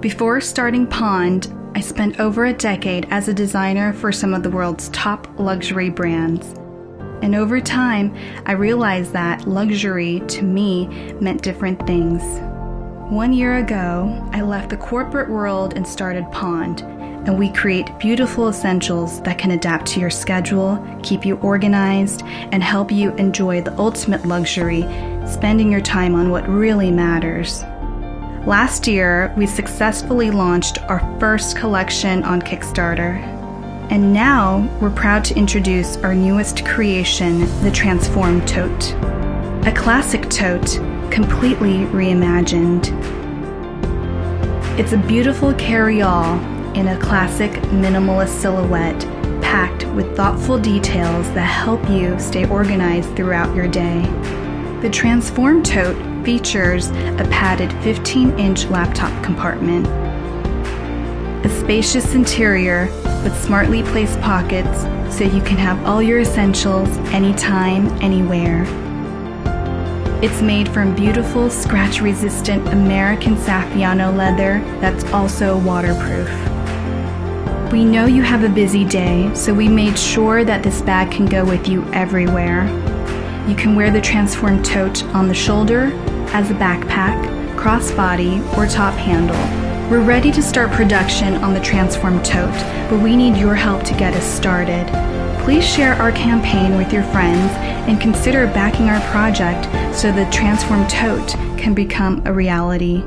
Before starting Pond, I spent over a decade as a designer for some of the world's top luxury brands. And over time, I realized that luxury to me meant different things. One year ago, I left the corporate world and started Pond, and we create beautiful essentials that can adapt to your schedule, keep you organized, and help you enjoy the ultimate luxury, spending your time on what really matters. Last year, we successfully launched our first collection on Kickstarter. And now we're proud to introduce our newest creation, the Transform Tote. A classic tote, completely reimagined. It's a beautiful carry all in a classic minimalist silhouette, packed with thoughtful details that help you stay organized throughout your day. The Transform Tote features a padded 15 inch laptop compartment, a spacious interior with smartly placed pockets so you can have all your essentials anytime, anywhere. It's made from beautiful scratch resistant American Saffiano leather that's also waterproof. We know you have a busy day, so we made sure that this bag can go with you everywhere. You can wear the Transform tote on the shoulder, as a backpack, crossbody, or top handle. We're ready to start production on the Transform tote, but we need your help to get us started. Please share our campaign with your friends and consider backing our project so the Transform tote can become a reality.